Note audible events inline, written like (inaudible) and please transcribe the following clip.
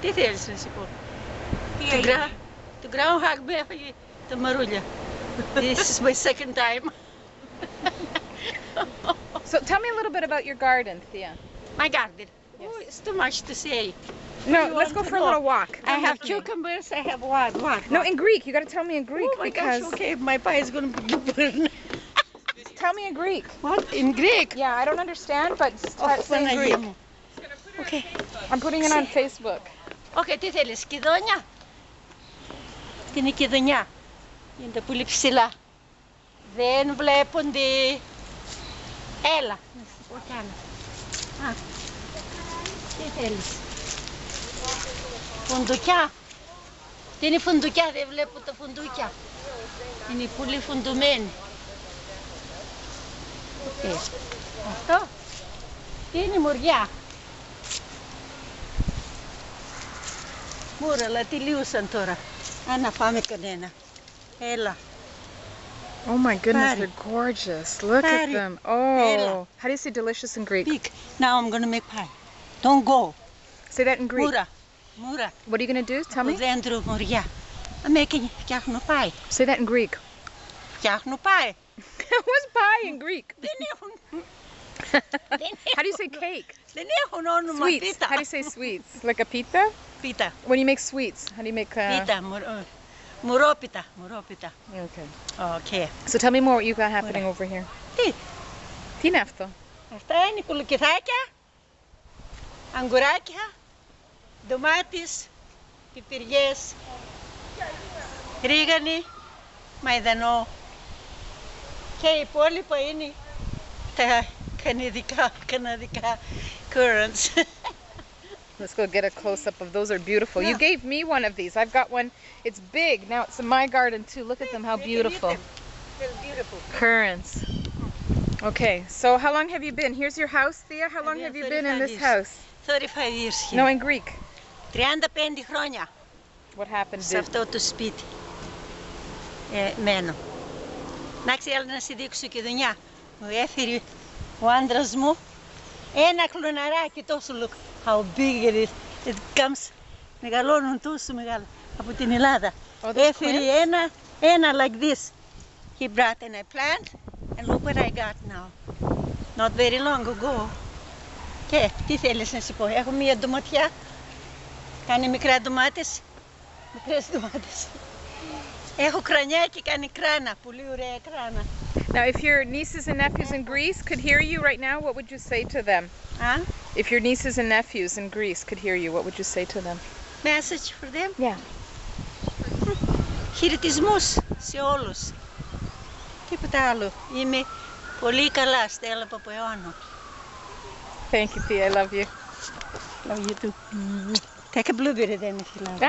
Τι θέλεις να σου πω. Τι Το groundhog day έφαγε τα μαρούλια. This is my second time. so tell me a little bit about your garden, Thia. My garden. Yes. Oh, it's too much to say. No, you let's go for a little walk. I have cucumbers. I have what? What? No, in Greek. You got to tell me in Greek oh because gosh, okay, my pie is going (laughs) to burn. tell me in Greek. What? In Greek? Yeah, I don't understand, but oh, start oh, saying Greek. Μου. Okay. I'm putting it on Facebook. Okay, τι θέλεις, κηδόνια. Τι είναι η κηδονιά. Είναι τα πολύ ψηλά. Δεν βλέπονται. Έλα, να σου πω κι άλλο. Α, τι θέλεις; Φουντουκιά. Τι είναι φουντουκιά, δεν βλέπω τα φουντούκια. Είναι πολύ φουντουμένη. Okay. Αυτό. Τι είναι η μουριά; Μούρα, αλλά τελείωσαν τώρα. Α, να πάμε κανένα. Έλα. Oh my goodness, Patty. they're gorgeous. Look Patty. at them. Oh, Ella. how do you say delicious in Greek? Speak. Now I'm gonna make pie. Don't go. Say that in Greek. Μούρα. Μούρα. What are you going to do? Tell Το me. δέντρο μουριά. Αμέκαινε, φτιάχνω πάλι. Say that in Greek. Φτιάχνω πάλι. (laughs) What's pie in Greek? Δεν έχουν, how do you say cake? δεν έχουν όνομα Sweets. πίτα. How do you say sweets? Like a pita? Πίτα. When you make sweets, how do you make? Uh... Πίτα. μουρ- Μουρόπιτα. Μουρόπιτα. Okay. Okay. So tell me more what you got happening over here. Τι. Τι είναι αυτό? Αυτά είναι κουλουκυθάκια, αγκουράκια, ντομάτες, πιπηριές, ρίγανη, μαϊδανό και η υπόλοιπα είναι τα Connecticut, Connecticut currants. (laughs) Let's go get a close-up of those are beautiful. Yeah. You gave me one of these. I've got one. It's big. Now it's in my garden too. Look at them. How beautiful. beautiful. Currants. Okay. So how long have you been? Here's your house, Thia. How long have you been in this house? 35 years here. No, in Greek. 35 χρόνια. What happened? Σε αυτό το σπίτι. Μένω. Να ξέρει να σε δείξω και δουλειά. Μου έφερε ο άντρας μου ένα κλωναράκι τόσο look how big it is. It comes μεγαλώνουν τόσο μεγάλα από την Ελλάδα. Oh, those έφερε twins? ένα, ένα like this. He brought and I plant and look what I got now. Not very long ago. Και τι θέλεις να σου πω, έχω μία ντοματιά, κάνει μικρά ντομάτες, μικρές ντομάτες. Now, if your nieces and nephews in Greece could hear you right now, what would you say to them? Huh? If your nieces and nephews in Greece could hear you, what would you say to them? Message for them? Yeah. Χαιρετισμούς σε όλους. Τίποτα άλλο. Είμαι πολύ καλά, Στέλλα Παπαιώνου. Thank you, Thia. I love you. Love you too. Take a blueberry then if you love.